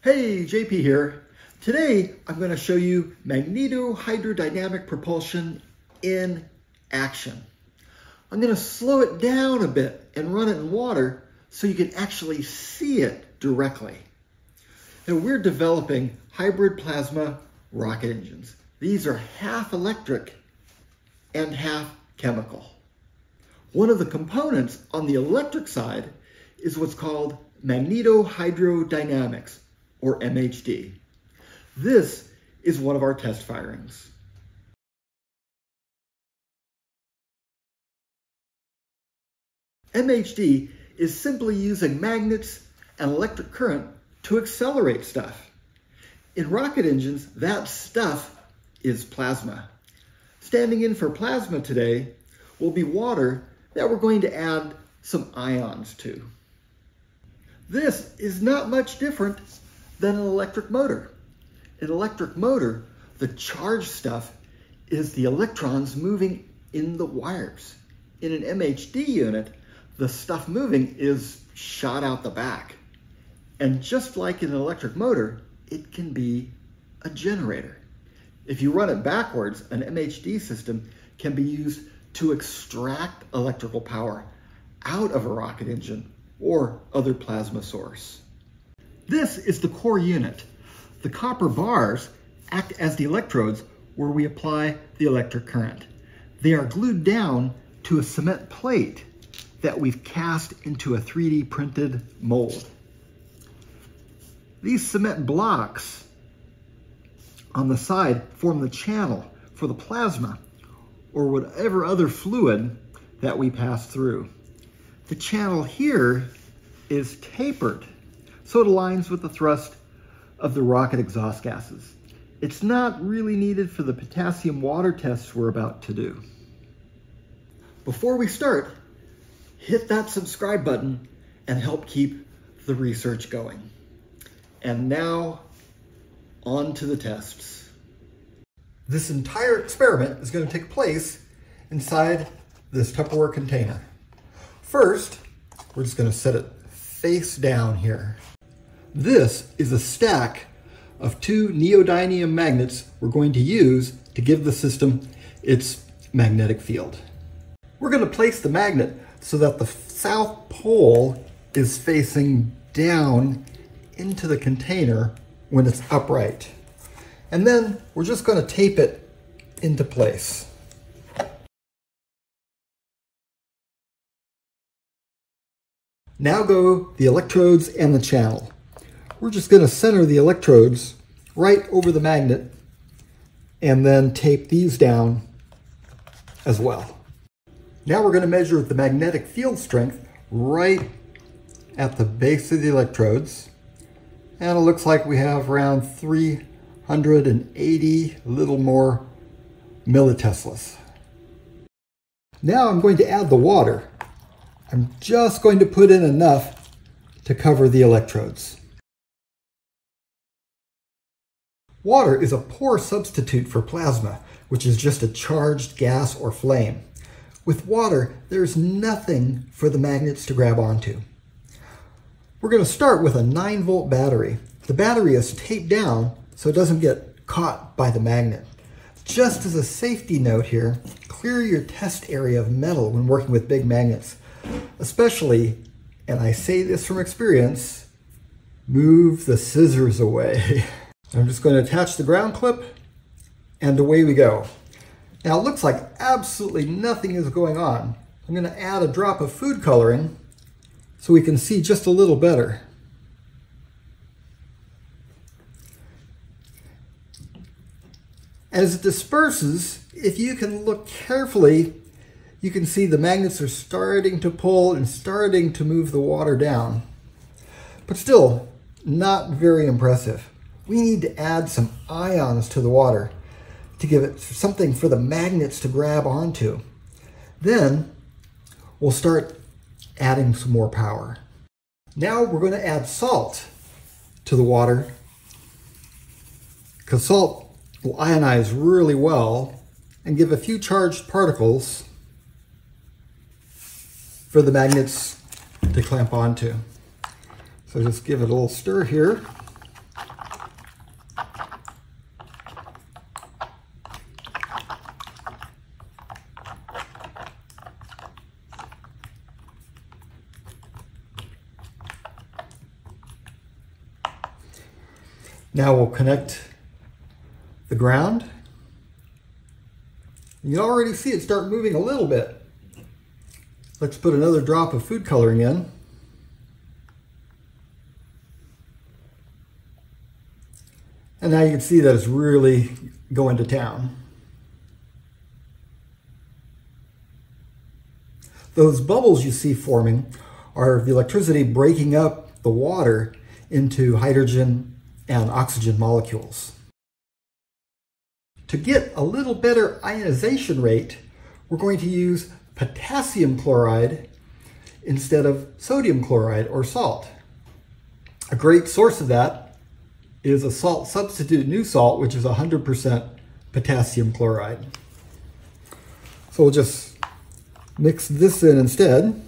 Hey, JP here. Today, I'm going to show you magnetohydrodynamic propulsion in action. I'm going to slow it down a bit and run it in water so you can actually see it directly. Now, we're developing hybrid plasma rocket engines. These are half electric and half chemical. One of the components on the electric side is what's called magnetohydrodynamics, or MHD. This is one of our test firings. MHD is simply using magnets and electric current to accelerate stuff. In rocket engines, that stuff is plasma. Standing in for plasma today will be water that we're going to add some ions to. This is not much different than an electric motor. An electric motor, the charged stuff is the electrons moving in the wires. In an MHD unit, the stuff moving is shot out the back. And just like in an electric motor, it can be a generator. If you run it backwards, an MHD system can be used to extract electrical power out of a rocket engine or other plasma source. This is the core unit. The copper bars act as the electrodes where we apply the electric current. They are glued down to a cement plate that we've cast into a 3D printed mold. These cement blocks on the side form the channel for the plasma or whatever other fluid that we pass through. The channel here is tapered, so it aligns with the thrust of the rocket exhaust gases. It's not really needed for the potassium water tests we're about to do. Before we start, hit that subscribe button and help keep the research going. And now, on to the tests. This entire experiment is going to take place inside this Tupperware container. First, we're just gonna set it face down here. This is a stack of two neodymium magnets we're going to use to give the system its magnetic field. We're gonna place the magnet so that the south pole is facing down into the container when it's upright. And then we're just gonna tape it into place. Now go the electrodes and the channel. We're just going to center the electrodes right over the magnet and then tape these down as well. Now we're going to measure the magnetic field strength right at the base of the electrodes. And it looks like we have around 380 little more milliteslas. Now I'm going to add the water. I'm just going to put in enough to cover the electrodes. Water is a poor substitute for plasma, which is just a charged gas or flame. With water, there's nothing for the magnets to grab onto. We're going to start with a 9 volt battery. The battery is taped down so it doesn't get caught by the magnet. Just as a safety note here, clear your test area of metal when working with big magnets. Especially, and I say this from experience, move the scissors away. I'm just going to attach the ground clip and away we go. Now it looks like absolutely nothing is going on. I'm going to add a drop of food coloring so we can see just a little better. As it disperses, if you can look carefully, you can see the magnets are starting to pull and starting to move the water down. But still, not very impressive. We need to add some ions to the water to give it something for the magnets to grab onto. Then we'll start adding some more power. Now we're going to add salt to the water because salt will ionize really well and give a few charged particles for the magnets to clamp onto. So just give it a little stir here. Now we'll connect the ground. You already see it start moving a little bit. Let's put another drop of food coloring in. And now you can see that it's really going to town. Those bubbles you see forming are the electricity breaking up the water into hydrogen and oxygen molecules. To get a little better ionization rate, we're going to use potassium chloride instead of sodium chloride or salt. A great source of that is a salt substitute new salt, which is 100% potassium chloride. So we'll just mix this in instead.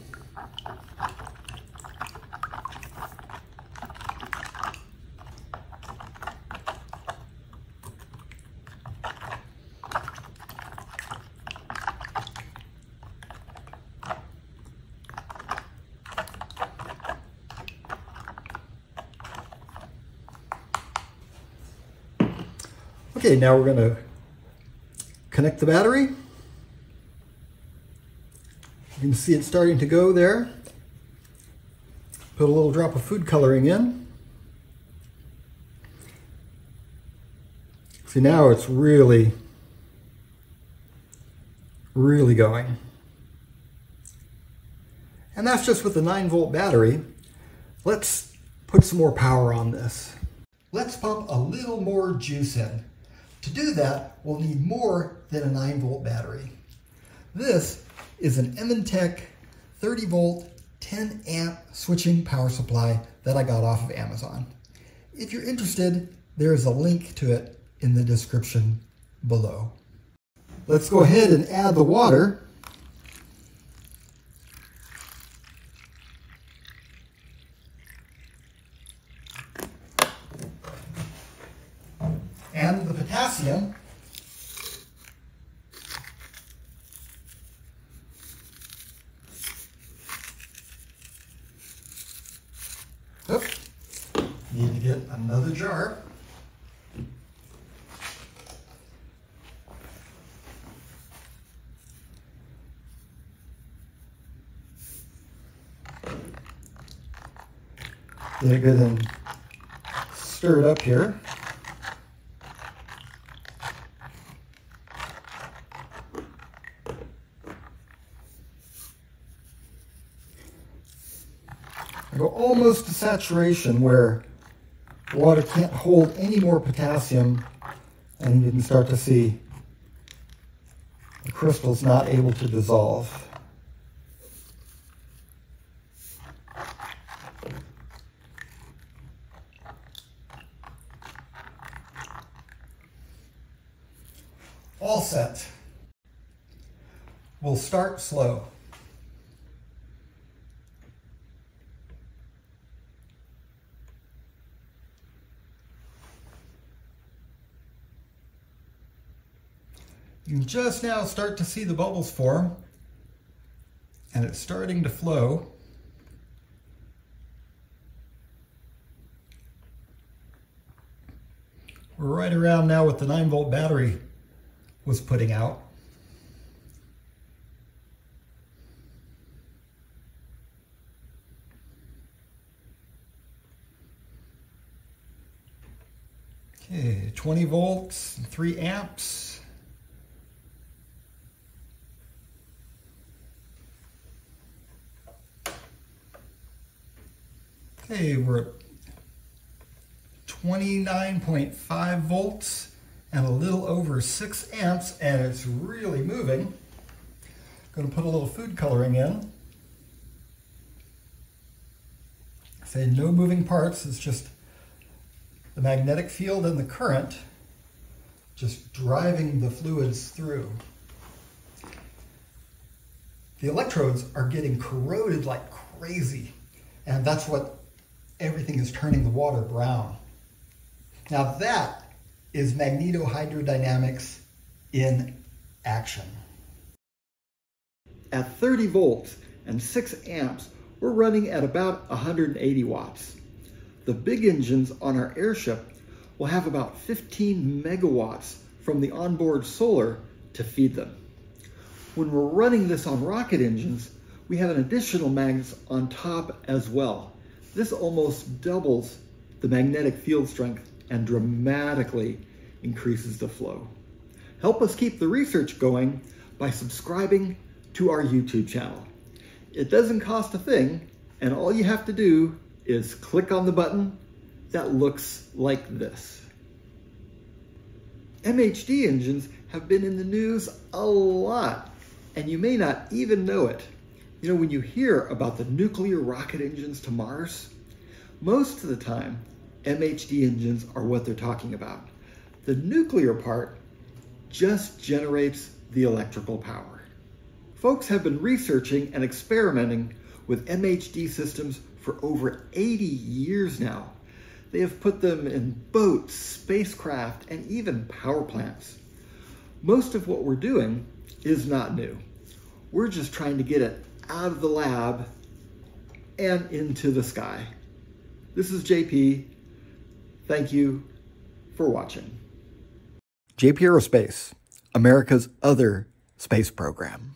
Okay, now we're going to connect the battery. You can see it starting to go there. Put a little drop of food coloring in. See now it's really, really going. And that's just with the 9 volt battery. Let's put some more power on this. Let's pump a little more juice in. To do that, we'll need more than a 9 volt battery. This is an Eventek 30 volt 10 amp switching power supply that I got off of Amazon. If you're interested, there is a link to it in the description below. Let's go ahead and add the water. and the potassium Oop. Need to get another jar. Get it good and stir it up here. Almost to saturation where water can't hold any more potassium and you can start to see the crystal's not able to dissolve. All set. We'll start slow. You can just now start to see the bubbles form and it's starting to flow. We're right around now what the 9 volt battery was putting out. Okay, 20 volts, 3 amps. Okay, we're at 29.5 volts and a little over 6 amps, and it's really moving. Going to put a little food coloring in. Say no moving parts, it's just the magnetic field and the current just driving the fluids through. The electrodes are getting corroded like crazy, and that's what everything is turning the water brown. Now that is magnetohydrodynamics in action. At 30 volts and 6 amps, we're running at about 180 watts. The big engines on our airship will have about 15 megawatts from the onboard solar to feed them. When we're running this on rocket engines, we have an additional magnets on top as well. This almost doubles the magnetic field strength and dramatically increases the flow. Help us keep the research going by subscribing to our YouTube channel. It doesn't cost a thing, and all you have to do is click on the button that looks like this. MHD engines have been in the news a lot, and you may not even know it. You know, when you hear about the nuclear rocket engines to Mars, most of the time, MHD engines are what they're talking about. The nuclear part just generates the electrical power. Folks have been researching and experimenting with MHD systems for over 80 years now. They have put them in boats, spacecraft, and even power plants. Most of what we're doing is not new. We're just trying to get it out of the lab and into the sky. This is JP. Thank you for watching. JP Aerospace, America's other space program.